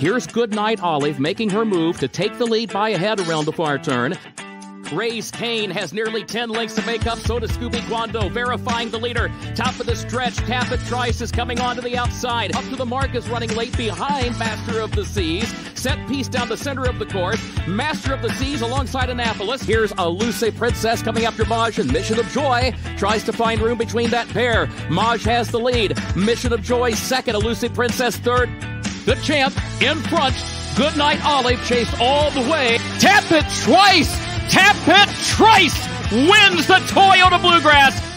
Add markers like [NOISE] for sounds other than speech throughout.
Here's Goodnight Olive making her move to take the lead by a head around the far turn. Race Kane has nearly 10 lengths to make up. So does Scooby Guando, verifying the leader. Top of the stretch, Tapit Trice is coming onto the outside. Up to the mark is running late behind Master of the Seas. Set piece down the center of the course. Master of the Seas alongside Annapolis. Here's Elusive Princess coming after Maj and Mission of Joy tries to find room between that pair. Maj has the lead. Mission of Joy second. Elusive Princess third. The champ in front. Goodnight Olive chased all the way. Tap it twice. Tap it twice. wins the Toyota Bluegrass.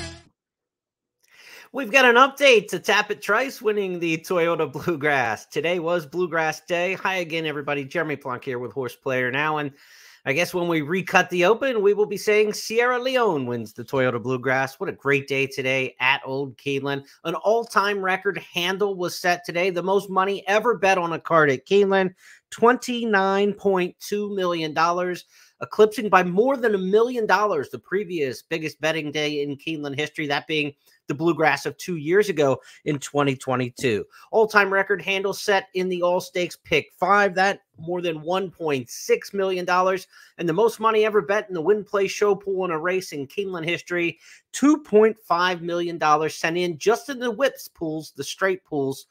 We've got an update to Tap It Trice winning the Toyota Bluegrass. Today was Bluegrass Day. Hi again, everybody. Jeremy Plonk here with Horse Player Now. And I guess when we recut the open, we will be saying Sierra Leone wins the Toyota Bluegrass. What a great day today at Old Keeneland. An all time record handle was set today. The most money ever bet on a card at Keeneland $29.2 million eclipsing by more than a million dollars the previous biggest betting day in Keeneland history, that being the Bluegrass of two years ago in 2022. All time record handle set in the All Stakes pick five. That more than $1.6 million. And the most money ever bet in the win play show pool in a race in Keeneland history $2.5 million sent in just in the whips pools, the straight pools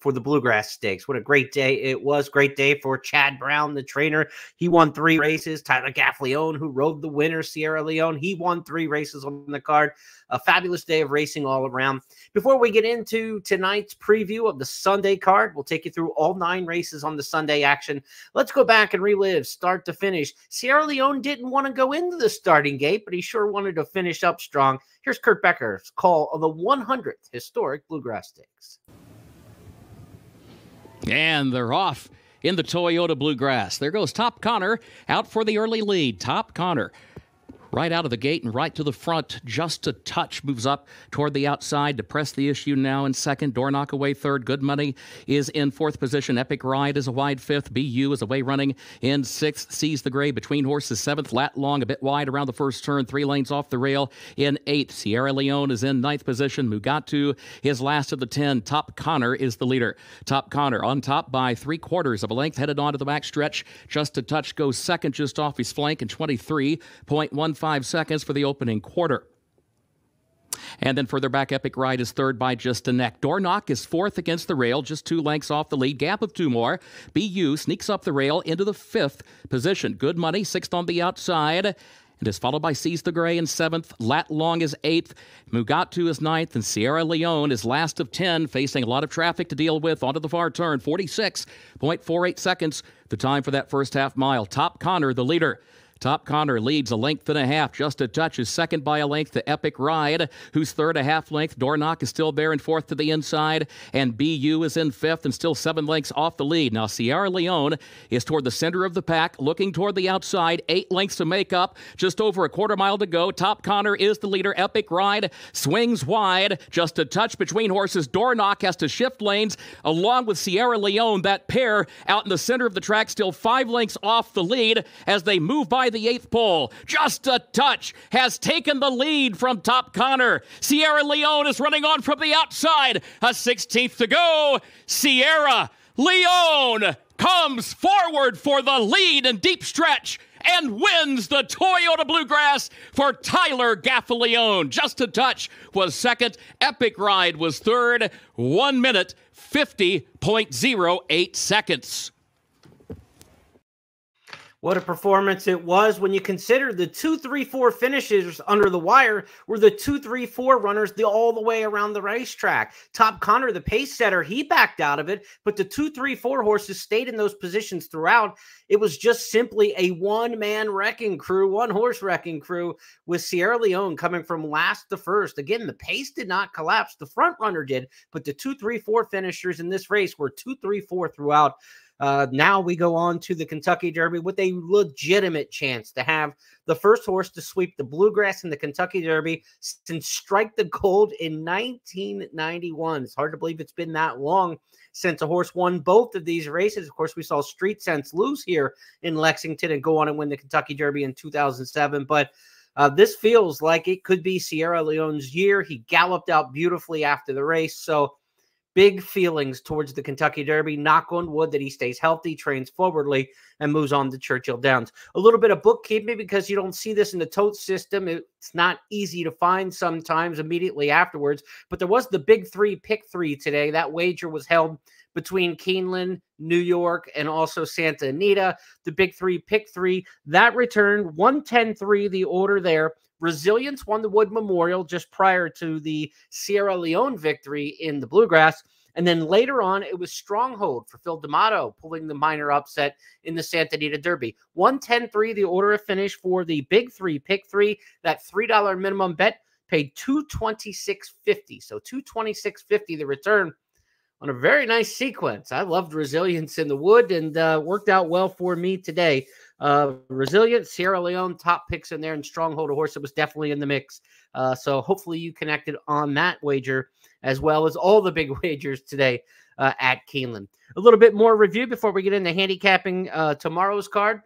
for the Bluegrass Stakes. What a great day it was. Great day for Chad Brown, the trainer. He won three races. Tyler Gaffalione, who rode the winner, Sierra Leone, he won three races on the card. A fabulous day of racing all around. Before we get into tonight's preview of the Sunday card, we'll take you through all nine races on the Sunday action. Let's go back and relive start to finish. Sierra Leone didn't want to go into the starting gate, but he sure wanted to finish up strong. Here's Kurt Becker's call of the 100th historic Bluegrass Stakes. And they're off in the Toyota Bluegrass. There goes Top Connor out for the early lead. Top Connor right out of the gate and right to the front, just a touch, moves up toward the outside to press the issue now in second. Dornoch away third. Good money is in fourth position. Epic Ride is a wide fifth. BU is away running in sixth. Seize the Grey between horses seventh. Lat long a bit wide around the first turn. Three lanes off the rail in eighth. Sierra Leone is in ninth position. Mugatu is last of the ten. Top Connor is the leader. Top Connor on top by three quarters of a length headed onto the back stretch. Just a touch goes second just off his flank in 23.1 Five seconds for the opening quarter. And then further back, Epic Ride is third by just a neck. Dornoch is fourth against the rail, just two lengths off the lead, gap of two more. BU sneaks up the rail into the fifth position. Good money, sixth on the outside and is followed by Seize the Grey in seventh. Lat Long is eighth. Mugatu is ninth, and Sierra Leone is last of 10, facing a lot of traffic to deal with. Onto the far turn, 46.48 seconds, the time for that first half mile. Top Connor, the leader. Top Connor leads a length and a half, just a touch, is second by a length to Epic Ride, who's third a half length. Dornoch is still there in fourth to the inside, and BU is in fifth and still seven lengths off the lead. Now, Sierra Leone is toward the center of the pack, looking toward the outside, eight lengths to make up, just over a quarter mile to go. Top Connor is the leader. Epic Ride swings wide, just a touch between horses. Dornoch has to shift lanes along with Sierra Leone. That pair out in the center of the track, still five lengths off the lead as they move by the eighth pole. Just a touch has taken the lead from Top Connor. Sierra Leone is running on from the outside. A 16th to go. Sierra Leone comes forward for the lead and deep stretch and wins the Toyota Bluegrass for Tyler Gaffalione. Just a touch was second. Epic Ride was third. One minute, 50.08 seconds. What a performance it was when you consider the two, three, four finishes under the wire were the two, three, four runners the all the way around the racetrack. Top Connor, the pace setter, he backed out of it, but the two, three, four horses stayed in those positions throughout. It was just simply a one man wrecking crew, one horse wrecking crew with Sierra Leone coming from last to first. Again, the pace did not collapse. The front runner did, but the two, three, four finishers in this race were two, three, four throughout. Uh, now we go on to the Kentucky Derby with a legitimate chance to have the first horse to sweep the Bluegrass in the Kentucky Derby since Strike the Gold in 1991. It's hard to believe it's been that long since a horse won both of these races. Of course, we saw Street Sense lose here in Lexington and go on and win the Kentucky Derby in 2007. But uh, this feels like it could be Sierra Leone's year. He galloped out beautifully after the race. So big feelings towards the Kentucky Derby. Knock on wood that he stays healthy, trains forwardly, and moves on to Churchill Downs. A little bit of bookkeeping because you don't see this in the tote system. It's not easy to find sometimes immediately afterwards. But there was the big three pick three today. That wager was held between Keeneland, New York, and also Santa Anita. The big three pick three that returned 110 3, the order there. Resilience won the Wood Memorial just prior to the Sierra Leone victory in the Bluegrass. And then later on, it was Stronghold for Phil D'Amato pulling the minor upset in the Santa Anita Derby. 110 3, the order of finish for the big three, pick three. That $3 minimum bet paid 226.50. So 226.50 the return on a very nice sequence. I loved Resilience in the Wood and uh, worked out well for me today. Uh, Resilient, Sierra Leone, top picks in there, and Stronghold, a horse that was definitely in the mix. Uh, so hopefully you connected on that wager as well as all the big [LAUGHS] wagers today uh, at Keeneland. A little bit more review before we get into handicapping uh, tomorrow's card.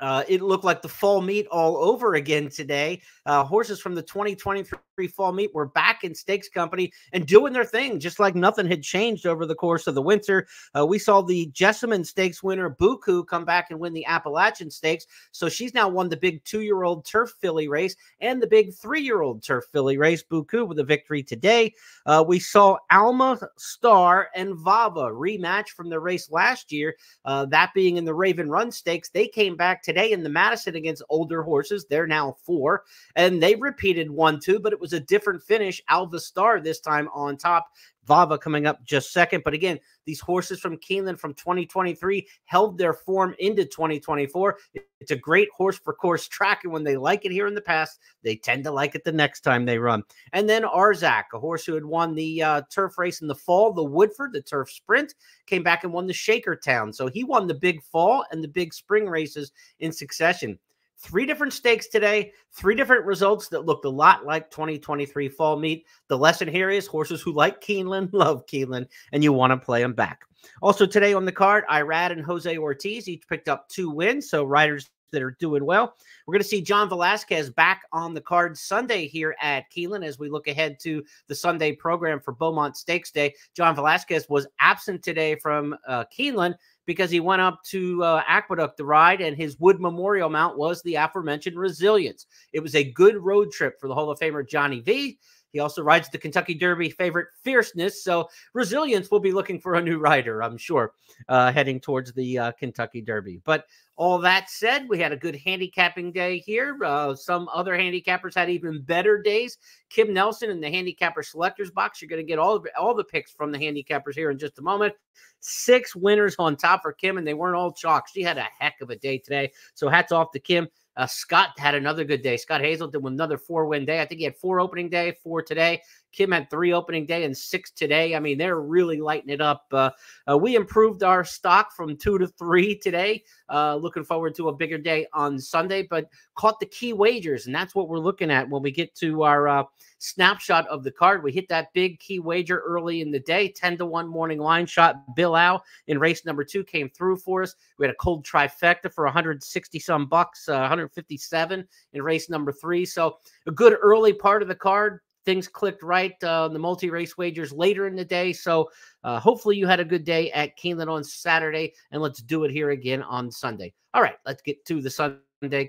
Uh, it looked like the fall meet all over again today. Uh, horses from the 2023 fall meet were back in stakes company and doing their thing, just like nothing had changed over the course of the winter. Uh, we saw the Jessamine Stakes winner, Buchu, come back and win the Appalachian Stakes. So she's now won the big two year old turf filly race and the big three year old turf filly race, Buchu, with a victory today. Uh, we saw Alva Star and Vahva rematch from the race last year, uh, that being in the Raven Run Stakes. They came back today in the Madison against older horses. They're now four, and they repeated one, two, but it was a different finish. Alva Star this time on top. Vahva coming up just second. But again, these horses from Keeneland from 2023 held their form into 2024. It's a great horse for course track. And when they like it here in the past, they tend to like it the next time they run. And then Arzak, a horse who had won the uh, turf race in the fall, the Woodford, the turf sprint, came back and won the Shakertown. So he won the big fall and the big spring races in succession. Three different stakes today, three different results that looked a lot like 2023 fall meet. The lesson here is horses who like Keeneland [LAUGHS] love Keeneland, and you want to play them back. Also, today on the card, Irad and Jose Ortiz each picked up two wins. So, riders that are doing well. We're going to see John Velazquez back on the card Sunday here at Keeneland as we look ahead to the Sunday program for Beaumont Stakes Day. John Velazquez was absent today from uh, Keeneland because he went up to uh, Aqueduct to ride, and his Wood Memorial mount was the aforementioned Resilience. It was a good road trip for the Hall of Famer Johnny V. He also rides the Kentucky Derby favorite Fierceness. So Resilience will be looking for a new rider, I'm sure, uh, heading towards the uh, Kentucky Derby. But all that said, we had a good handicapping day here. Uh, some other handicappers had even better days. Kim Nelson in the handicapper selectors box. You're going to get all, all the picks from the handicappers here in just a moment. Six winners on top for Kim, and they weren't all chalk. She had a heck of a day today. So hats off to Kim. Uh, Scott had another good day. Scott Hazelton with another four win day. I think he had four opening day, four today. Kim had three opening day and six today. I mean, they're really lighting it up. Uh, uh, we improved our stock from two to three today. Uh, looking forward to a bigger day on Sunday, but caught the key wagers, and that's what we're looking at when we get to our uh, snapshot of the card. We hit that big key wager early in the day, 10 to 1 morning line shot. Bill Au in race number two came through for us. We had a cold trifecta for 160 some bucks, uh, 157 in race number three. So a good early part of the card things clicked right uh, the multi-race wagers later in the day. So uh, hopefully you had a good day at Keeneland on Saturday, and let's do it here again on Sunday. All right, let's get to the Sunday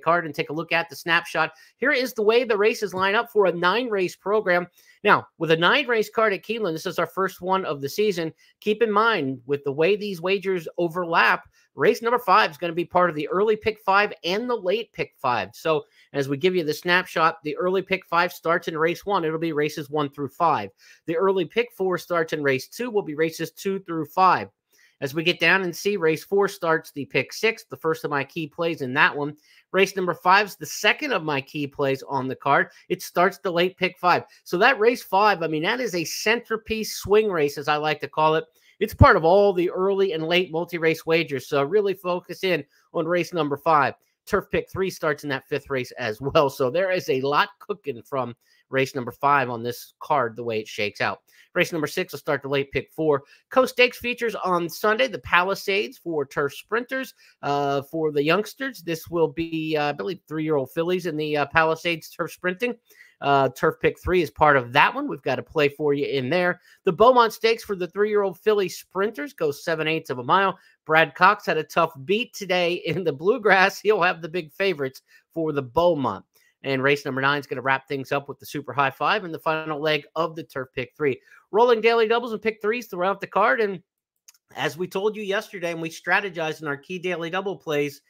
card and take a look at the snapshot. Here is the way the races line up for a nine-race program. Now, with a nine-race card at Keeneland, this is our first one of the season. Keep in mind with the way these wagers overlap Race number five is going to be part of the early pick five and the late pick five. So, as we give you the snapshot, the early pick five starts in race one. It'll be races one through five. The early pick four starts in race two, will be races two through five. As we get down and see, race four starts the pick six, the first of my key plays in that one. Race number five is the second of my key plays on the card. It starts the late pick five. So that race five, I mean, that is a centerpiece swing race, as I like to call it it's part of all the early and late multi race wagers. So really focus in on race number five. Turf pick three starts in that fifth race as well. So there is a lot cooking from race number five on this card, the way it shakes out. Race number six will start the late pick four. Coast Stakes features on Sunday the Palisades for turf sprinters. Uh, for the youngsters, this will be, uh, I believe, three year old fillies in the uh, Palisades turf sprinting. Uh, Turf Pick 3 is part of that one. We've got a play for you in there. The Beaumont Stakes for the three year old filly sprinters goes seven eighths of a mile. Brad Cox had a tough beat today in the bluegrass. [LAUGHS] He'll have the big favorites for the Beaumont. And race number nine is going to wrap things up with the super high five and the final leg of the turf pick three. Rolling daily doubles and pick threes throughout the card. And as we told you yesterday, and we strategized in our key daily double plays,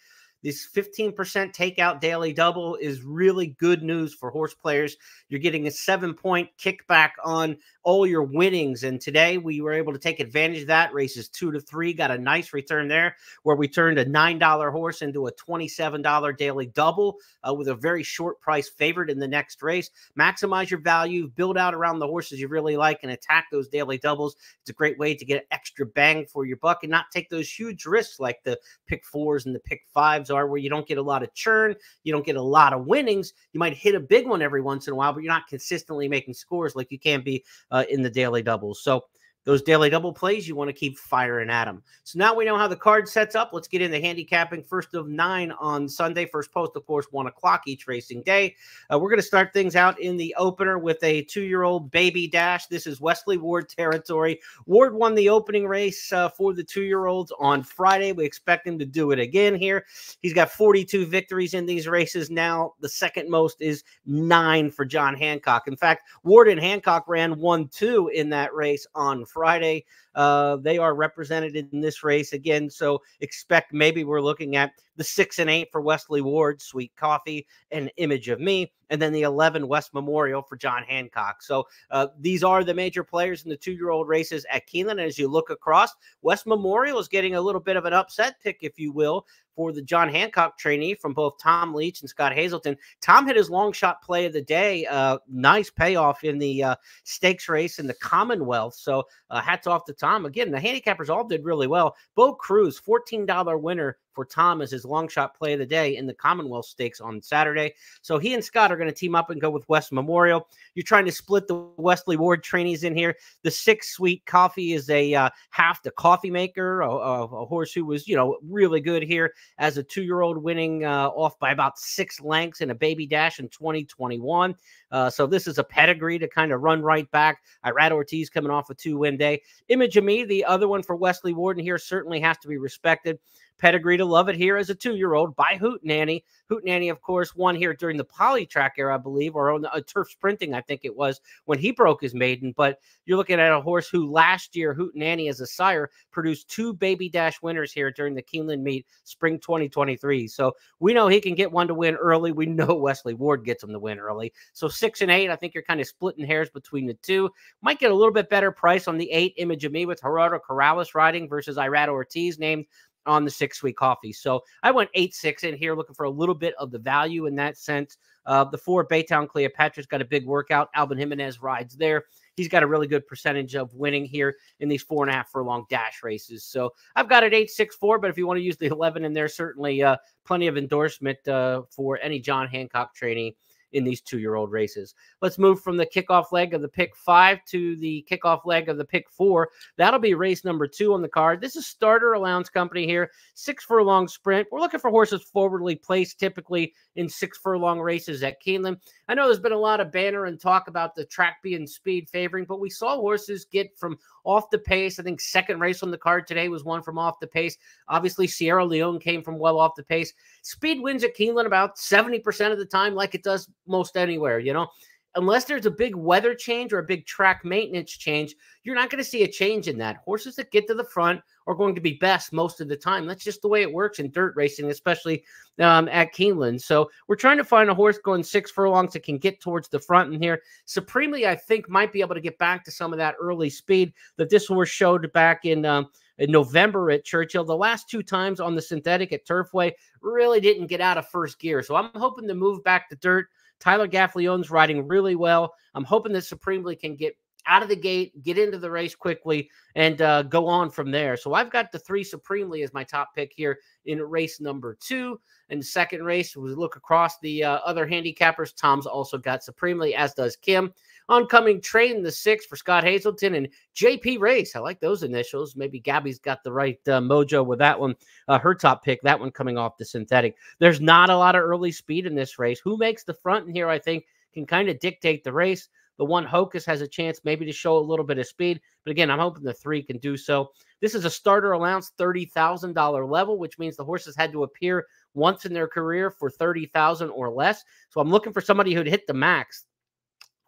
this 15% takeout daily double is really good news for horse players. You're getting a seven point kickback on all your winnings. And today we were able to take advantage of that. Races two to three got a nice return there where we turned a $9 horse into a $27 daily double uh, with a very short price favorite in the next race. Maximize your value, build out around the horses you really like, and attack those daily doubles. It's a great way to get extra bang for your buck and not take those huge risks like the pick fours and the pick fives are, where you don't get a lot of churn, you don't get a lot of winnings. You might hit a big one every once in a while, but you're not consistently making scores like you can be uh, in the daily doubles. So those daily double plays, you want to keep firing at them. So now we know how the card sets up. Let's get into handicapping. First of nine on Sunday. First post, of course, one o'clock each racing day. Uh, we're going to start things out in the opener with a two year old baby dash. This is Wesley Ward territory. Ward won the opening race uh, for the two year olds on Friday. We expect him to do it again here. He's got 42 victories in these races now. The second most is nine for John Hancock. In fact, Ward and Hancock ran 1 2 in that race on Friday. Uh, they are represented in this race again. So expect maybe we're looking at the six and eight for Wesley Ward, Sweet Coffee, and Image of Me, and then the 11 West Memorial for John Hancock. So uh, these are the major players in the two year old races at Keeneland. As you look across, West Memorial is getting a little bit of an upset pick, if you will, for the John Hancock trainee from both Tom Leach and Scott Hazelton. Tom hit his long shot play of the day. Uh, nice payoff in the uh, stakes race in the Commonwealth. So uh, hats off to Tom. Again, the handicappers all did really well. Bo Cruz, $14 winner for Tom as his long shot play of the day in the Commonwealth Stakes on Saturday. So he and Scott are going to team up and go with West Memorial. You're trying to split the Wesley Ward trainees in here. The six sweet coffee is a uh, half the coffee maker, a, a, a, horse who was, you know, really good here as a two year old winning uh, off by about six lengths in a baby dash in 2021. Uh, so this is a pedigree to kind of run right back. Irad Ortiz coming off a two win day. Image of Me, the other one for Wesley Warden here, certainly has to be respected pedigree to love it here as a two year old by Hootenanny. Hoot Nanny, of course, won here during the poly track era, I believe, or on uh, turf sprinting, I think it was when he broke his maiden. But you're looking at a horse who last year, Hootenanny as a sire, produced two baby dash winners here during the Keeneland meet spring 2023. So we know he can get one to win early. We know [LAUGHS] Wesley Ward gets him to win early. So six and eight, I think you're kind of splitting hairs between the two. Might get a little bit better price on the eight image of me with Gerardo Corrales riding versus Irad Ortiz named on the six week coffee. So I went eight six in here, looking for a little bit of the value in that sense. Uh, the four Baytown Cleopatra's got a big workout. Alvin Jimenez rides there. He's got a really good percentage of winning here in these four and a half furlong dash races. So I've got it eight six four, but if you want to use the eleven in there, certainly uh, plenty of endorsement uh, for any John Hancock training in these two year old races. Let's move from the kickoff leg of the pick five to the kickoff leg of the pick four. That'll be race number two on the card. This is starter allowance company here, six furlong sprint. We're looking for horses forwardly placed typically in six furlong races at Keeneland. I know there's been a lot of banner and talk about the track being speed favoring, but we saw horses get from off the pace. I think second race on the card today was one from off the pace. Obviously, Sierra Leone came from well off the pace. Speed wins at Keeneland about 70% of the time, like it does most anywhere, you know unless there's a big weather change or a big track maintenance change, you're not going to see a change in that. Horses that get to the front are going to be best most of the time. That's just the way it works in dirt racing, especially um, at Keeneland. So we're trying to find a horse going six furlongs that can get towards the front. And here, Supremely, I think, might be able to get back to some of that early speed that this horse showed back in. Um, in November at Churchill. The last two times on the synthetic at Turfway really didn't get out of first gear. So I'm hoping to move back to dirt Tyler Gaffalione's riding really well. I'm hoping that Supremely can get out of the gate, get into the race quickly, and uh, go on from there. So I've got the three Supremely as my top pick here in race number two. And second race, we look across the uh, other handicappers. Tom's also got Supremely, as does Kim. Oncoming train, the six for Scott Hazelton and JP Race. I like those initials. Maybe Gabby's got the right uh, mojo with that one. Uh, her top pick, that one coming off the synthetic. There's not a lot of early speed in this race. Who makes the front in here? I think can kind of dictate the race. The one Hocus has a chance maybe to show a little bit of speed. But again, I'm hoping the three can do so. This is a starter allowance $30,000 level, which means the horses had to appear once in their career for 30,000 or less. So I'm looking for somebody who'd hit the max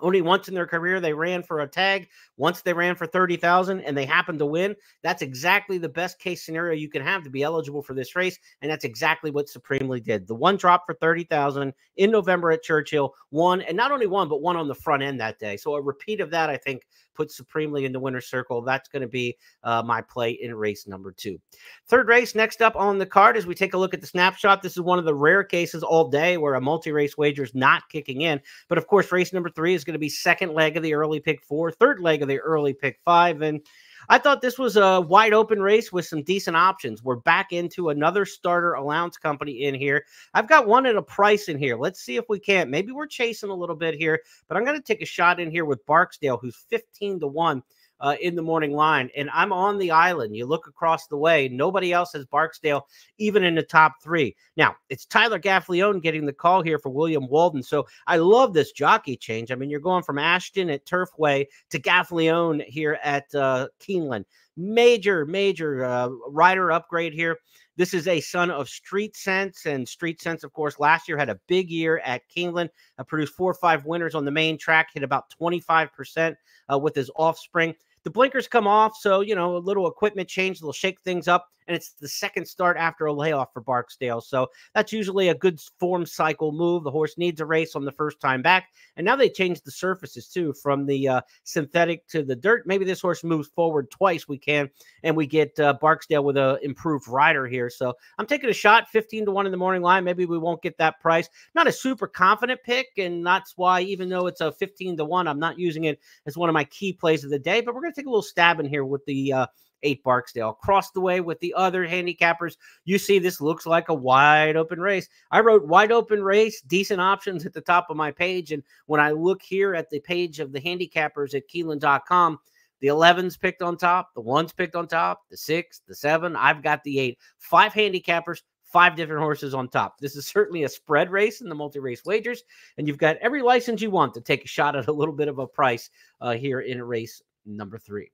only once in their career they ran for a tag. Once they ran for 30,000 and they happened to win. That's exactly the best case scenario you can have to be eligible for this race. And that's exactly what Supremely did. The one drop for 30,000 in November at Churchill, won, and not only one, but one on the front end that day. So a repeat of that, I think, puts Supremely in the winner's circle. That's going to be uh, my play in race number two. Third race next up on the card as we take a look at the snapshot. This is one of the rare cases all day where a multi race wager is not kicking in. But of course, race number three is going to be second leg of the early pick four, third leg of the early pick five. And I thought this was a wide open race with some decent options. We're back into another starter allowance company in here. I've got one at a price in here. Let's see if we can't. Maybe we're chasing a little bit here, but I'm going to take a shot in here with Barksdale, who's 15 to 1 uh, in the morning line. And I'm on the island. You look across the way, nobody else has Barksdale even in the top three. Now, it's Tyler Gaffalione getting the call here for William Walden. So I love this jockey change. I mean, you're going from Ashton at Turfway to Gaffalione here at uh, Keeneland. Major, major uh, rider upgrade here. This is a son of Street Sense, and Street Sense, of course, last year had a big year at Keeneland. Uh, produced four or five winners on the main track, hit about 25% uh, with his offspring. The blinkers come off, so you know a little equipment change, they'll shake things up, and it's the second start after a layoff for Barksdale. So that's usually a good form cycle move. The horse needs a race on the first time back, and now they changed the surfaces too from the uh, synthetic to the dirt. Maybe this horse moves forward twice. We can, and we get uh, Barksdale with a improved rider here. So I'm taking a shot, 15 to one in the morning line. Maybe we won't get that price. Not a super confident pick, and that's why even though it's a 15 to one, I'm not using it as one of my key plays of the day. But we're going to take a little stab in here with the uh, eight Barksdale. Across the way with the other handicappers, you see this looks like a wide open race. I wrote wide open race, decent options at the top of my page. And when I look here at the page of the handicappers at Keeneland.com, the 11's picked on top, the ones picked on top, the six, the seven. I've got the eight. Five handicappers, five different horses on top. This is certainly a spread race in the multi race wagers, and you've got every license you want to take a shot at a little bit of a price uh, here in race number three.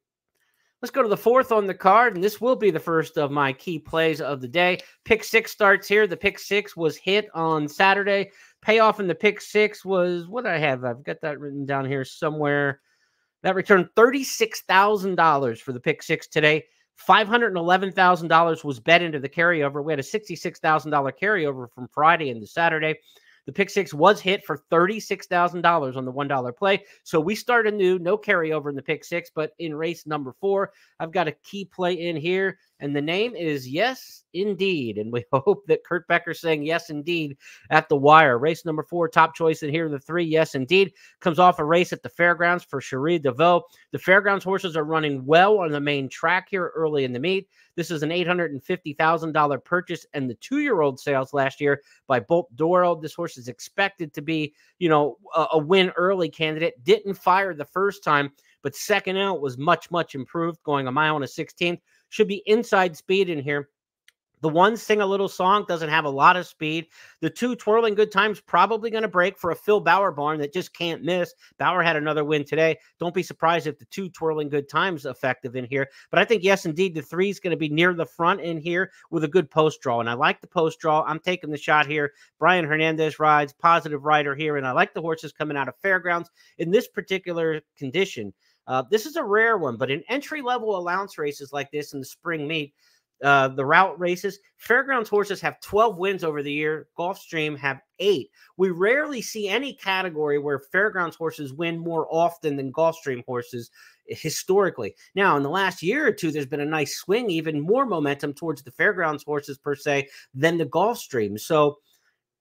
Let's go to the fourth on the card, and this will be the first of my key plays of the day. Pick six starts here. The pick six was hit on Saturday. Payoff in the pick six was what I have. I've got that written down here somewhere. That returned $36,000 for the pick six today. $511,000 was bet into the carryover. We had a $66,000 carryover from Friday into Saturday. The pick six was hit for $36,000 on the $1 play. So we start anew, no carryover in the pick six, but in race number four, I've got a key play in here and the name is Yes Indeed. And we [LAUGHS] hope that Kurt Becker saying Yes Indeed at the wire. Race number four, top choice in here. are The three, Yes Indeed, comes off a race at the fairgrounds for Cherie DeVaux. The fairgrounds horses are running well on the main track here early in the meet. This is an $850,000 purchase and the two year old sales last year by Bolt d'Oro. This horse is expected to be, you know, a, a win early candidate. Didn't fire the first time, but second out was much, much improved, going a mile and a 16th should be inside speed in here. The one sing a little song doesn't have a lot of speed. The two twirling good times probably going to break for a Phil Bauer barn that just can't miss. Bauer had another win today. Don't be surprised if the two twirling good times effective in here. But I think yes, indeed, the three is going to be near the front in here with a good post draw. And I like the post draw. I'm taking the shot here. Brian Hernandez rides positive rider here, and I like the horses coming out of fairgrounds in this particular condition. Uh, this is a rare one, but in entry level allowance races like this in the spring meet, uh, the route races, fairgrounds horses have 12 wins over the year. Gulfstream have eight. We rarely see any category where fairgrounds horses win more often than Gulfstream horses historically. Now, in the last year or two, there's been a nice swing, even more momentum towards the fairgrounds horses per se than the Gulfstream. So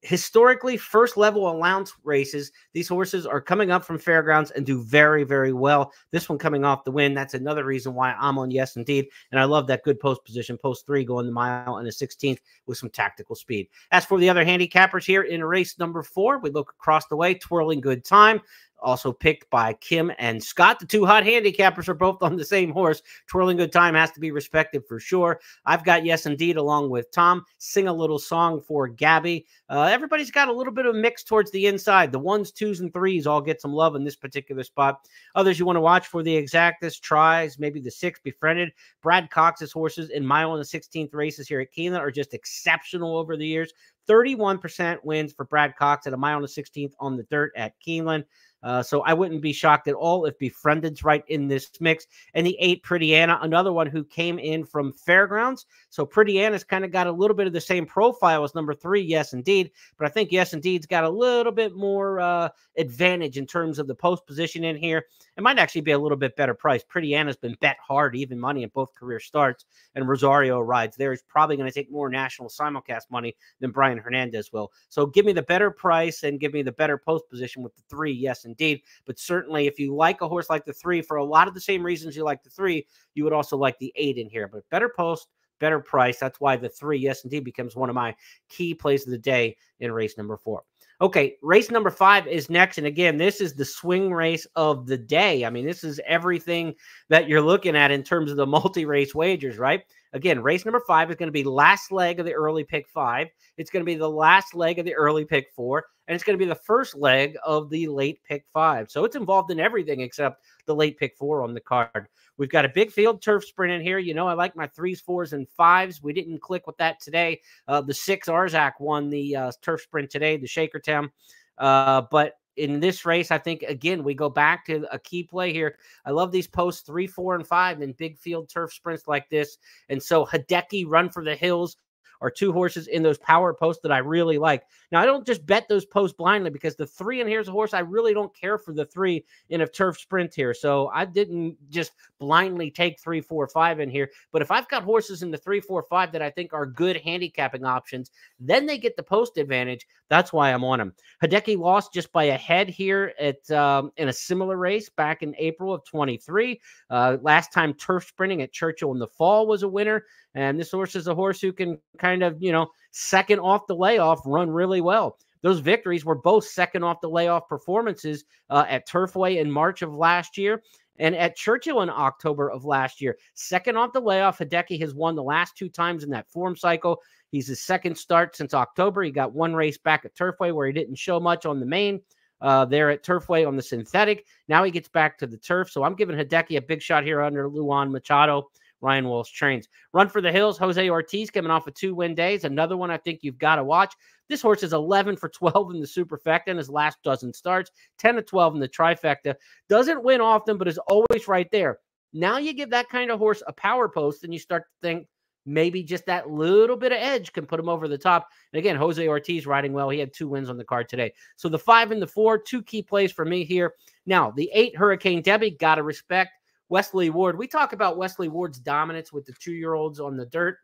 historically first level allowance races these horses are coming up from fairgrounds and do very very well. This one coming off the win that's another reason why i'm on yes indeed and i love that good post position post three going the mile and a 16th with some tactical speed. As for the other handicappers here in race number four we look across the way twirling good time also picked by Kim and Scott. The two hot handicappers are both on the same horse. Twirling Good Time has to be respected for sure. I've got Yes Indeed along with Tom. Sing a little song for Gabby. Uh, everybody's got a little bit of a mix towards the inside. The ones, twos, and threes all get some love in this particular spot. Others you want to watch for the exactest tries, maybe the six befriended. Brad Cox's horses in mile and the 16th races here at Keeneland are just exceptional over the years. 31% wins for Brad Cox at a mile and the 16th on the dirt at Keeneland. Uh, so I wouldn't be shocked at all if Befriended's right in this mix. And the eight, Pretty Anna, another one who came in from Fairgrounds. So Pretty Anna's kind of got a little bit of the same profile as number three, Yes Indeed. But I think Yes Indeed's got a little bit more uh, advantage in terms of the post position in here. It might actually be a little bit better price. Pretty Anna's been bet hard, even money in both career starts. And Rosario rides there is probably going to take more national simulcast money than Brian Hernandez will. So give me the better price and give me the better post position with the three, Yes indeed. But certainly, if you like a horse like the three for a lot of the same reasons you like the three, you would also like the eight in here. But better post, better price. That's why the three, yes, indeed, becomes one of my key plays of the day in race number four. Okay, race number five is next. And again, this is the swing race of the day. I mean, this is everything that you're looking at in terms of the multi race wagers, right? Again, race number five is going to be last leg of the early pick five. It's going to be the last leg of the early pick four, and it's going to be the first leg of the late pick five. So it's involved in everything except the late pick four on the card. We've got a big field turf sprint in here. You know, I like my threes, fours, and fives. We didn't click with that today. Uh, the six Arzak won the uh, turf sprint today, the Shakertown. Uh, but in this race, I think again we go back to a key play here. I love these posts three, four, and five in big field turf sprints like this. And so Hideki run for the hills are two horses in those power posts that I really like. Now, I don't just bet those posts blindly because the three, and here's a horse I really don't care for the three in a turf sprint here. So I didn't just blindly take three, four, five in here. But if I've got horses in the three, four, five that I think are good handicapping options, then they get the post advantage. That's why I'm on them. Hideki lost just by a head here at um, in a similar race back in April of 23. Uh, last time turf sprinting at Churchill in the fall was a winner. And this horse is a horse who can kind of, you know, second off the layoff, run really well. Those victories were both second off the layoff performances uh, at Turfway in March of last year and at Churchill in October of last year. Second off the layoff, Hideki has won the last two times in that form cycle. He's his second start since October. He got one race back at Turfway where he didn't show much on the main. Uh, there at Turfway on the synthetic. Now he gets back to the turf. So I'm giving Hideki a big shot here under Luan Machado. Ryan Walsh trains. Run for the Hills, Jose Ortiz coming off of two win days. Another one I think you've got to watch. This horse is 11 for 12 in the superfecta in his last dozen starts, 10 to 12 in the trifecta. Doesn't win often, but is always right there. Now you give that kind of horse a power post and you start to think maybe just that little bit of edge can put him over the top. And again, Jose Ortiz riding well. He had two wins on the card today. So the five and the four, two key plays for me here. Now, the eight Hurricane Debbie, got to respect. Wesley Ward. We talk about Wesley Ward's dominance with the two year olds on the dirt.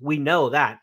We know that.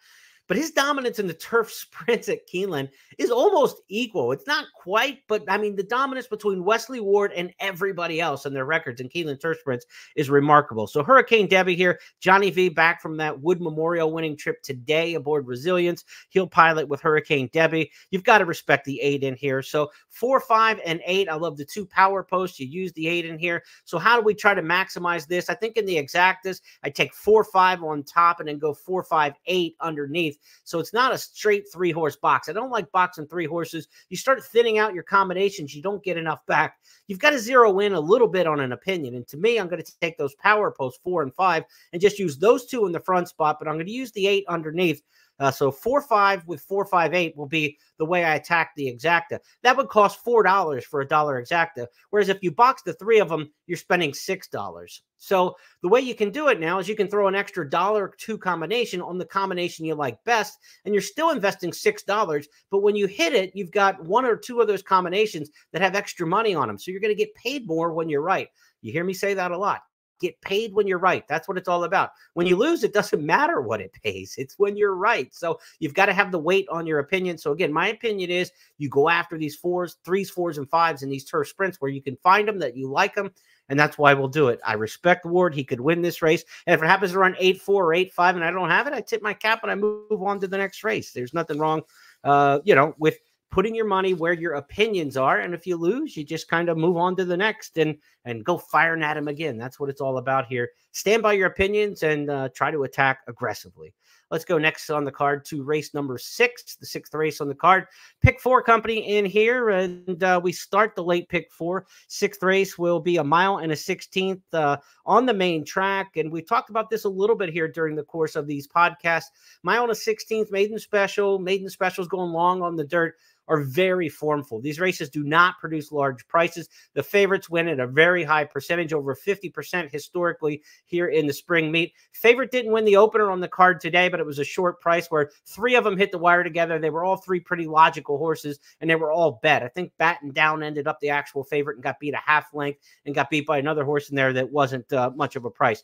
But his dominance in the turf [LAUGHS] sprints at Keeneland is almost equal. It's not quite, but I mean, the dominance between Wesley Ward and everybody else in their records in Keeneland turf sprints is remarkable. So, Hurricane Debbie here, Johnny V back from that Wood Memorial winning trip today aboard Resilience. He'll pilot with Hurricane Debbie. You've got to respect the eight in here. So, four, five, and eight. I love the two power posts. You use the eight in here. So, how do we try to maximize this? I think in the exactas, I take four, five on top and then go four, five, eight underneath. So it's not a straight three horse box. I don't like boxing three horses. You start thinning out your combinations, you don't get enough back. You've got to zero in a little bit on an opinion. And to me, I'm going to take those power posts four and five and just use those two in the front spot, but I'm going to use the eight underneath uh, so four five with four five eight will be the way I attack the exacta. That would cost four dollars for a dollar exacta. Whereas if you box the three of them, you're spending six dollars. So the way you can do it now is you can throw an extra dollar two combination on the combination you like best, and you're still investing six dollars. But when you hit it, you've got one or two of those combinations that have extra money on them. So you're going to get paid more when you're right. You hear me say that a lot. Get paid when you're right. That's what it's all about. When you lose, it doesn't matter what it pays. It's when you're right. So you've got to have the weight on your opinion. So again, my opinion is you go after these fours, threes, fours, and fives in these turf sprints where you can find them that you like them. And that's why we'll do it. I respect Ward. He could win this race. And if it happens to run 8 4 or 8 5 and I don't have it, I tip my cap and I move on to the next race. There's nothing wrong, uh, you know, with putting your money where your opinions are. And if you lose, you just kind of move on to the next and and go firing at him again. That's what it's all about here. Stand by your opinions and uh, try to attack aggressively. Let's go next on the card to race number six, the sixth race on the card. Pick four company in here, and uh, we start the late pick four. Sixth race will be a mile and a 16th uh, on the main track. And we talked about this a little bit here during the course of these podcasts. Mile and a 16th, maiden special. Maiden specials going long on the dirt are very formful. These races do not produce large prices. The favorites win at a very high percentage, over 50% historically here in the spring meet. Favorite didn't win the opener on the card today, but it was a short price where three of them hit the wire together. They were all three pretty logical horses, and they were all bet. I think Batten Down ended up the actual favorite and got beat a half length and got beat by another horse in there that wasn't uh, much of a price.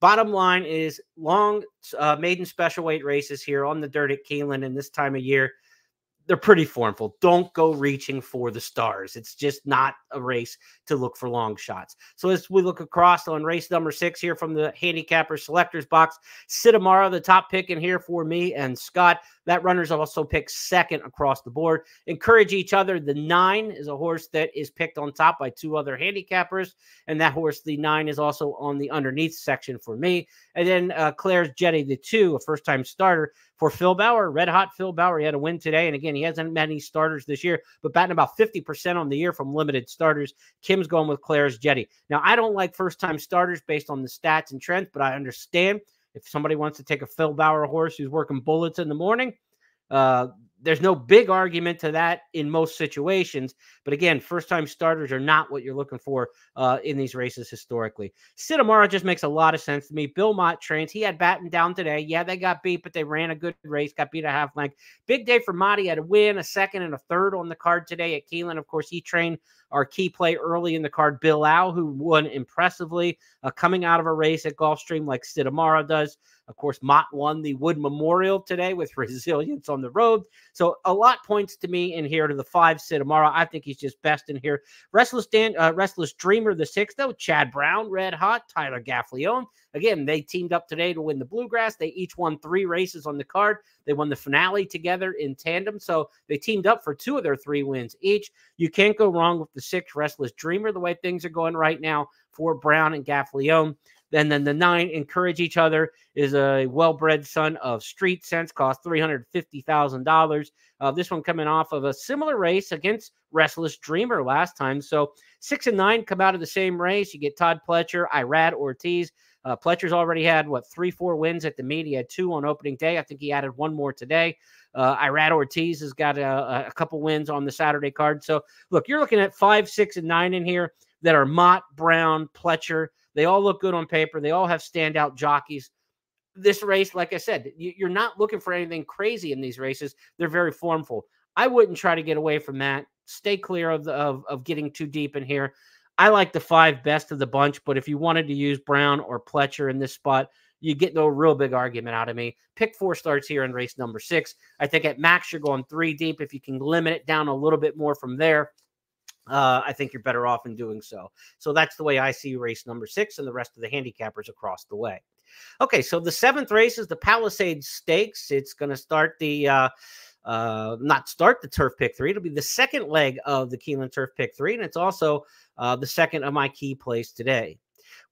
Bottom line is long uh, maiden special weight races here on the dirt at Keeneland in this time of year they're pretty formful. Don't go reaching for the stars. It's just not a race to look for long shots. So as we look across on race number six here from the handicapper selectors box, Sitamara, the top pick in here for me and Scott. That runner's also picked second across the board. Encourage each other. The nine is a horse that is picked on top by two other handicappers. And that horse, the nine, is also on the underneath section for me. And then uh, Claire's Jetty, the two, a first time starter for Phil Bauer. Red hot Phil Bauer. He had a win today. And again, he hasn't had any starters this year, but batting about 50% on the year from limited starters. Kim's going with Claire's Jetty. Now, I don't like first time starters based on the stats and trends, but I understand if somebody wants to take a Phil Bauer horse who's working bullets in the morning, uh, there's no big argument to that in most situations. But again, first time starters are not what you're looking for uh, in these races historically. Sitamara just makes a lot of sense to me. Bill Mott trains. He had Batten down today. Yeah, they got beat, but they ran a good race, got beat a half length. Big day for Mott. He had a win, a second, and a third on the card today at Keeneland. Of course, he trained our key play early in the card, Bill Lau, who won impressively uh, coming out of a race at Gulfstream like Sitamara does. Of course, Mott won the Wood Memorial today with [LAUGHS] resilience on the road. So a lot points to me in here to the five Sitamara. I think he's just best in here. Restless Dan, uh, Restless Dreamer, the sixth, though. Chad Brown, red hot. Tyler Gaffalione. Again, they teamed up today to win the Bluegrass. They each won three races on the card. They won the finale together in tandem. So they teamed up for two of their three wins each. You can't go wrong with the six Restless Dreamer, the way things are going right now for Brown and Gaffalione. And then the nine, encourage each other, is a well bred son of street sense, cost $350,000. Uh, this one coming off of a similar race against Restless Dreamer last time. So six and nine come out of the same race. You get Todd Pletcher, Irad Ortiz. Uh, Pletcher's already had what three, four wins at the meet. He had two on opening day. I think he added one more today. Uh, Irad Ortiz has got a, a couple wins on the Saturday card. So look, you're looking at five, six, and nine in here that are Mott, Brown, Pletcher. They all look good on paper. They all have standout jockeys. This race, like I said, you're not looking for anything crazy in these races. They're very formful. I wouldn't try to get away from that. Stay clear of the, of, of getting too deep in here. I like the five best of the bunch, but if you wanted to use Brown or Pletcher in this spot, you get no real big argument out of me. Pick four starts here in race number six. I think at max you're going three deep. If you can limit it down a little bit more from there, uh, I think you're better off in doing so. So that's the way I see race number six and the rest of the handicappers across the way. Okay, so the seventh race is the Palisades Stakes. It's going to start the uh, uh, not start the turf pick three. It'll be the second leg of the Keeneland turf pick three, and it's also uh, the second of my key plays today.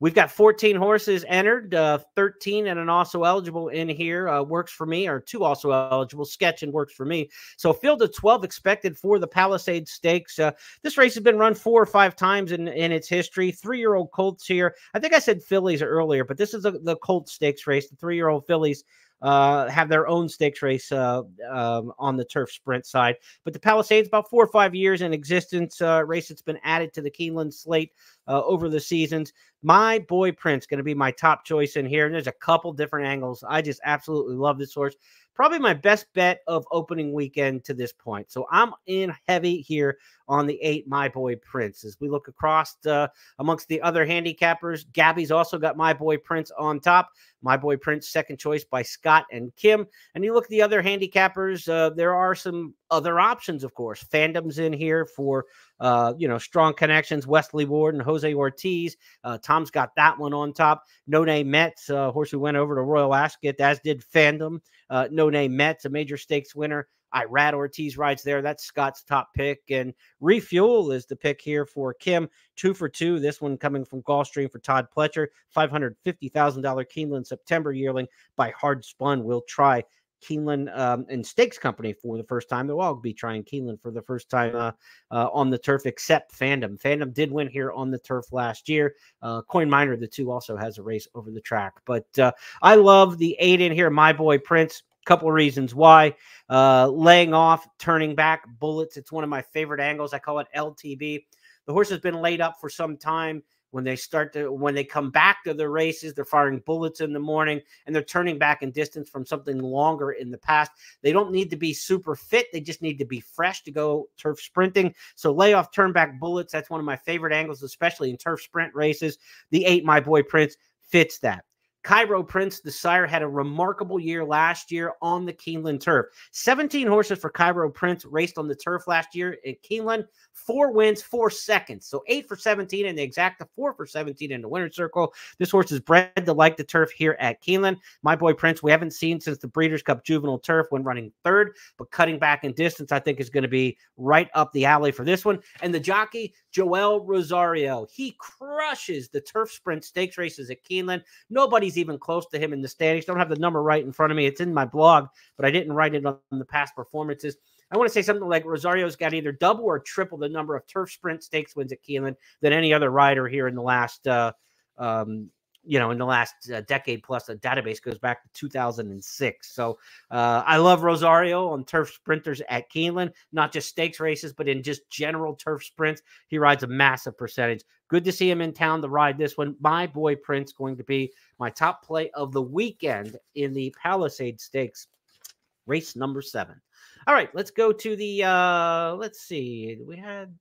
We've got 14 horses entered, uh, 13 and an also eligible in here uh, works for me, or two also eligible. Sketch and works for me. So field of 12 expected for the Palisade Stakes. Uh, this race has been run four or five times in, in its history. Three year old Colts here. I think I said fillies earlier, but this is a, the Colt Stakes race. The three year old fillies uh, have their own stakes race uh, um, on the turf sprint side. But the Palisades, about four or five years in existence, uh, race that's been added to the Keeneland slate uh, over the seasons. My boy Prince going to be my top choice in here. And there's a couple different angles. I just absolutely love this horse probably my best bet of opening weekend to this point. So I'm in heavy here on the eight, my boy Prince. As we look across uh, amongst the other handicappers, Gabby's also got my boy Prince on top. My boy Prince, second choice by Scott and Kim. And you look at the other handicappers, uh, there are some other options, of course. Fandom's in here for, uh, you know, strong connections. Wesley Ward and Jose Ortiz. Uh, Tom's got that one on top. No Nay Mets, uh, horse who went over to Royal Ascot, as did Fandom. Uh, no Nay Mets, a major stakes winner Irad Ortiz rides there. That's Scott's top pick. And Refuel is the pick here for Kim. Two for two. This one coming from Gulfstream for Todd Pletcher. $550,000 Keeneland September yearling by Hard Spun. We'll try Keeneland um, and Stakes Company for the first time. They'll all be trying Keeneland for the first time uh, uh, on the turf, except Fandom. Fandom did win here on the turf last year. Uh, Coin Miner, the two, also has a race over the track. But uh, I love the eight in here. My boy Prince. Couple of reasons why. Uh, laying off, turning back, bullets. It's one of my favorite angles. I call it LTB. The horse has been laid up for some time when they start to when they come back to the races they're firing bullets in the morning and they're turning back in distance from something longer in the past they don't need to be super fit they just need to be fresh to go turf sprinting so lay off turn back bullets that's one of my favorite angles especially in turf sprint races the eight my boy prince fits that Cairo Prince, the sire, had a remarkable year last year on the Keeneland turf. 17 horses for Cairo Prince raced on the turf last year at Keeneland. Four wins, four seconds. So eight for 17 in the exacta, four for 17 in the winner's circle. This horse is bred to like the turf here at Keeneland. My boy Prince, we haven't seen since the Breeders' Cup Juvenile Turf when running third, but cutting back in distance, I think is going to be right up the alley for this one. And the jockey, Joel Rosario, he crushes the turf sprint stakes races at Keeneland. Nobody's even close to him in the standings. Don't have the number right in front of me. It's in my blog, but I didn't write it on the past performances. I want to say something like Rosario's got either double or triple the number of turf sprint stakes wins at Keeneland than any other rider here in the last, uh, um, you know, in the last uh, decade plus. The database goes back to 2006. So uh, I love Rosario on turf sprinters at Keeneland, not just stakes races, but in just general turf sprints. He rides a massive percentage. Good to see him in town to ride this one. My boy Prince going to be my top play of the weekend in the Palisade Stakes race number seven. All right, let's go to the uh let's see. We had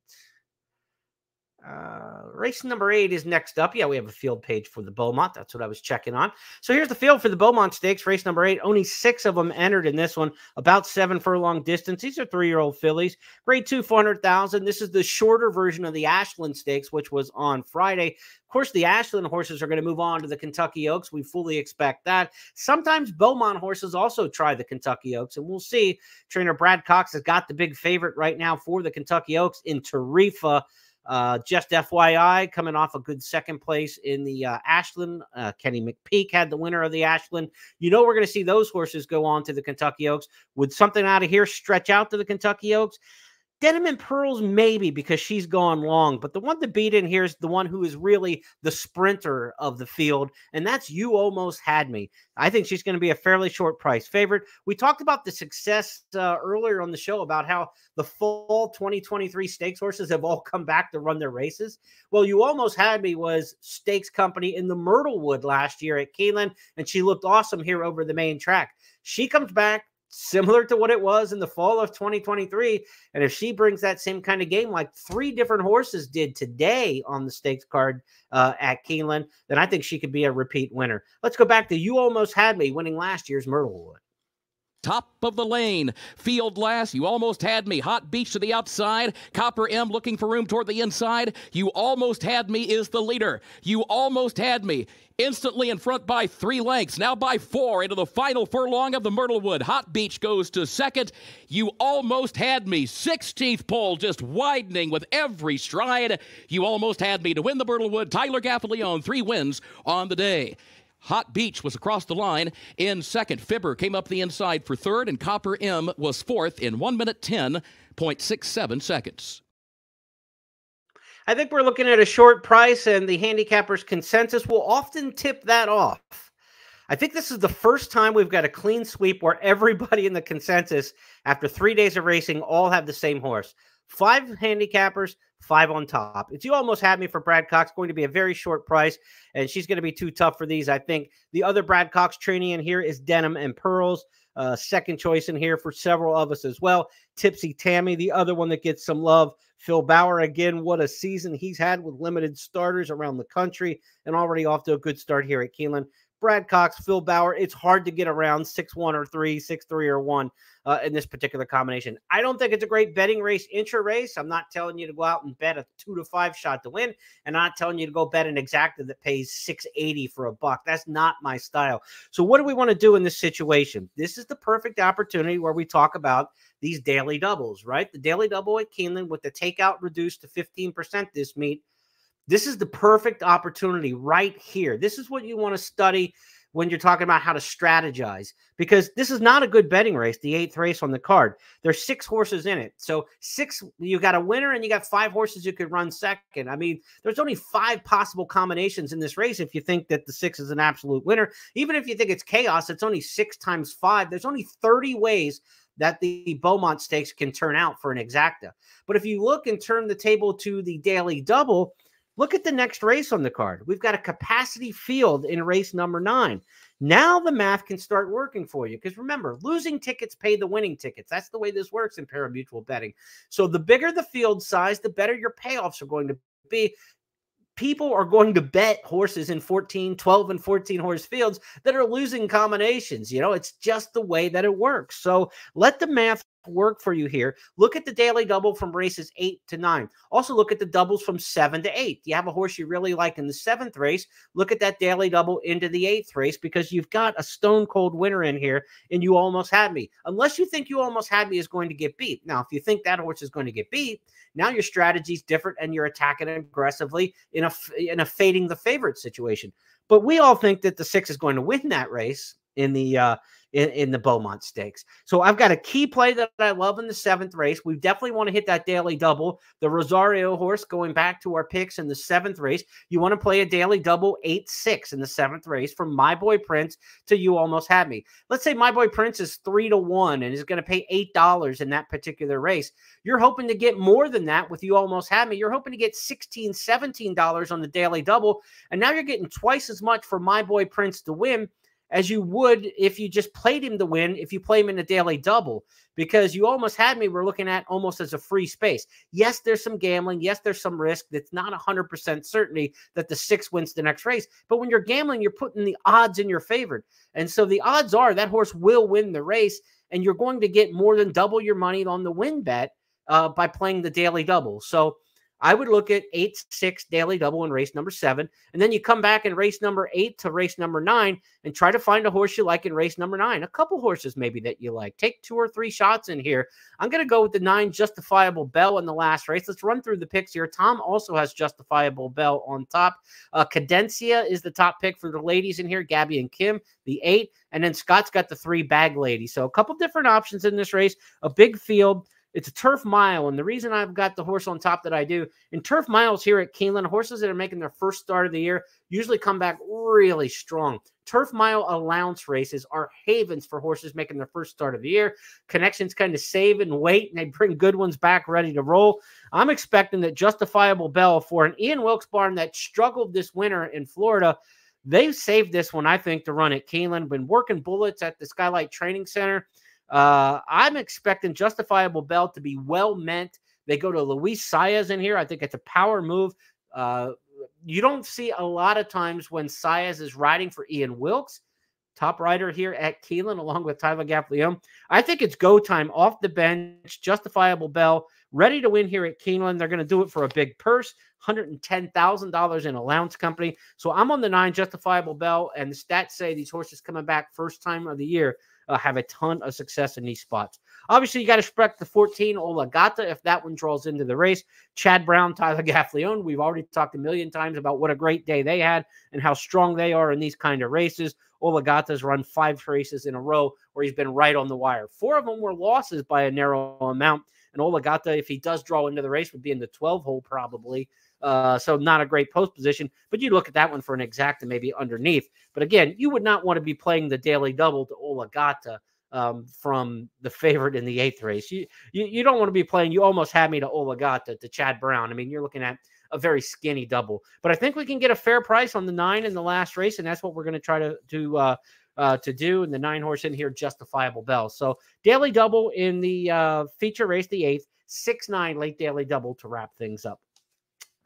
uh, race number eight is next up. Yeah, we have a field page for the Beaumont. That's what I was checking on. So here's the field for the Beaumont Stakes, race number eight. Only six of them entered in this one, about seven furlong distance. These are three year old fillies. Grade two, 400,000. This is the shorter version of the Ashland Stakes, which was on Friday. Of course, the Ashland horses are going to move on to the Kentucky Oaks. We fully expect that. Sometimes Beaumont horses also try the Kentucky Oaks, and we'll see. Trainer Brad Cox has got the big favorite right now for the Kentucky Oaks in Tarifa. Uh, just FYI, coming off a good second place in the uh, Ashland. Uh, Kenny McPeek had the winner of the Ashland. You know, we're going to see those horses go on to the Kentucky Oaks. Would something out of here stretch out to the Kentucky Oaks? Denim and Pearls, maybe because she's gone long, but the one to beat in here is the one who is really the sprinter of the field, and that's You Almost Had Me. I think she's going to be a fairly short price favorite. We talked about the success uh, earlier on the show about how the fall 2023 stakes horses have all come back to run their races. Well, You Almost Had Me was stakes company in the Myrtlewood last year at Keeneland, and she looked awesome here over the main track. She comes back similar to what it was in the fall of 2023. And if she brings that same kind of game, like three different horses did today on the stakes card uh, at Keeneland, then I think she could be a repeat winner. Let's go back to You Almost Had Me winning last year's Myrtlewood. Top of the lane. Field last. You almost had me. Hot Beach to the outside. Copper M looking for room toward the inside. You almost had me is the leader. You almost had me. Instantly in front by three lengths. Now by four into the final furlong of the Myrtlewood. Hot Beach goes to second. You almost had me. 16th pole just widening with every stride. You almost had me to win the Myrtlewood. Tyler Gaffalione, three wins on the day. Hot Beach was across the line in second. Fibber came up the inside for third, and Copper M was fourth in 1 minute 10.67 seconds. I think we're looking at a short price, and the handicappers' consensus will often tip that off. I think this is the first time we've got a clean sweep where everybody in the consensus, after three days of racing, all have the same horse. Five handicappers, five on top. It's you almost had me for Brad Cox, going to be a very short price, and she's going to be too tough for these. I think the other Brad Cox training in here is Denim and Pearls. Uh, second choice in here for several of us as well. Tipsy Tammy, the other one that gets some love. Phil Bauer, again, what a season he's had with limited starters around the country and already off to a good start here at Keeneland. Brad Cox, Phil Bauer. It's hard to get around six one or three, six three or one uh, in this particular combination. I don't think it's a great betting race, intra race. I'm not telling you to go out and bet a two to five shot to win, and I'm not telling you to go bet an exacta that pays 680 for a buck. That's not my style. So, what do we want to do in this situation? This is the perfect opportunity where we talk about these daily doubles, right? The daily double at Keeneland with the takeout reduced to 15% this meet. This is the perfect opportunity right here. This is what you want to study when you're talking about how to strategize because this is not a good betting race, the eighth race on the card. There's six horses in it. So, six, you got a winner and you got five horses you could run second. I mean, there's only five possible combinations in this race if you think that the six is an absolute winner. Even if you think it's chaos, it's only six times five. There's only 30 ways that the Beaumont stakes can turn out for an exacta. But if you look and turn the table to the daily double, Look at the next race on the card. We've got a capacity field in race number nine. Now the math can start working for you because remember, losing tickets pay the winning tickets. That's the way this works in pari-mutuel betting. So the bigger the field size, the better your payoffs are going to be people are going to bet horses in 14, 12, and 14 horse fields that are losing combinations. You know, it's just the way that it works. So let the math work for you here. Look at the daily double from races eight to nine. Also, look at the doubles from seven to eight. You have a horse you really like in the seventh race. Look at that daily double into the eighth race because you've got a stone cold winner in here and you almost had me. Unless you think you almost had me is going to get beat. Now, if you think that horse is going to get beat, now your strategy is different and you're attacking aggressively in a in a fading the favorite situation. But we all think that the six is going to win that race in the uh, in, in the Beaumont Stakes. So I've got a key play that I love in the seventh race. We definitely want to hit that daily double. The Rosario horse going back to our picks in the seventh race. You want to play a daily double eight six in the seventh race from My Boy Prince to You Almost Had Me. Let's say My Boy Prince is three to one and is going to pay eight dollars in that particular race. You're hoping to get more than that with You Almost Had Me. You're hoping to get 16 $17 on the daily double. And now you're getting twice as much for My Boy Prince to win as you would if you just played him to win if you play him in a daily double because you almost had me we're looking at almost as a free space. Yes there's some gambling. Yes there's some risk. That's not 100% certainty that the six wins the next race but when you're gambling you're putting the odds in your favor. And so the odds are that horse will win the race and you're going to get more than double your money on the win bet uh, by playing the daily double. So I would look at eight, six daily double in race number seven. And then you come back in race number eight to race number nine and try to find a horse you like in race number nine. A couple horses maybe that you like. Take two or three shots in here. I'm going to go with the nine justifiable bell in the last race. Let's run through the picks here. Tom also has justifiable bell on top. Uh, Cadencia is the top pick for the ladies in here, Gabby and Kim, the eight. And then Scott's got the three bag lady. So a couple different options in this race, a big field. It's a turf mile. And the reason I've got the horse on top that I do in turf miles here at Keeneland, horses that are making their first start of the year usually come back really strong. Turf mile allowance races are havens for horses making their first start of the year. Connections kind of save and wait, and they bring good ones back ready to roll. I'm expecting that Justifiable Bell for an Ian Wilkes barn that struggled this winter in Florida. They've saved this one, I think, to run at Keeneland. Been working bullets at the Skylight Training Center. Uh, I'm expecting Justifiable Bell to be well meant. They go to Luis Saez in here. I think it's a power move. Uh, you don't see a lot of times when Saez is riding for Ian Wilkes, top rider here at Keeneland, along with Tyler Gaffalione. I think it's go time off the bench. Justifiable Bell ready to win here at Keeneland. They're going to do it for a big purse, $110,000 in allowance company. So I'm on the nine Justifiable Bell, and the stats say these horses coming back first time of the year uh, have a ton of success in these spots. Obviously, you got to expect the 14 Olagata if that one draws into the race. Chad Brown, Tyler [LAUGHS] Gaffalione. We've already talked a million times about what a great day they had and how strong they are in these kind of races. Olagata's run five races in a row where he's been right on the wire. Four of them were losses by a narrow amount. And Olagata, if he does draw into the race, would be in the 12 hole probably. Uh, so not a great post position, but you look at that one for an exact and maybe underneath. But again, you would not want to be playing the daily double to Olagata um, from the favorite in the eighth race. You, you you don't want to be playing. You almost had me to Olagata to Chad Brown. I mean, you're looking at a very skinny double. But I think we can get a fair price on the nine in the last race, and that's what we're going to try to to uh, uh, to do. And the nine horse in here, justifiable bell. So daily double in the uh, feature race, the eighth, six nine late daily double to wrap things up.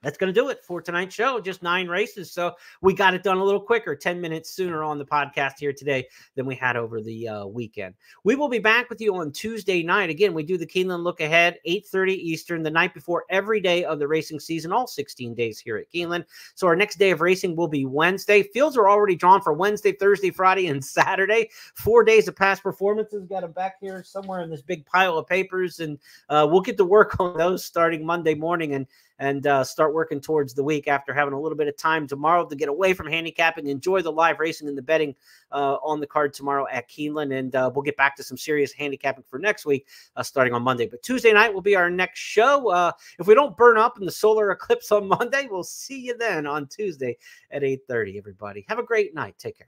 That's going to do it for tonight's show. Just nine races. So we got it done a little quicker, 10 minutes sooner on the podcast here today than we had over the uh, weekend. We will be back with you on Tuesday night. Again, we do the Keeneland look ahead, 8.30 Eastern, the night before every day of the racing season, all 16 days here at Keeneland. So our next day of racing will be Wednesday. Fields are already drawn for Wednesday, Thursday, Friday, and Saturday. Four days of past performances. Got them back here somewhere in this big pile of papers. And uh, we'll get to work [LAUGHS] on those starting Monday morning. And and uh, start working towards the week after having a little bit of time tomorrow to get away from handicapping, enjoy the live racing and the betting uh, on the card tomorrow at Keeneland. And uh, we'll get back to some serious handicapping for next week, uh, starting on Monday. But Tuesday night will be our next show. Uh, if we don't burn up in the solar eclipse on [LAUGHS] Monday, we'll see you then on Tuesday at 8.30, everybody. Have a great night. Take care.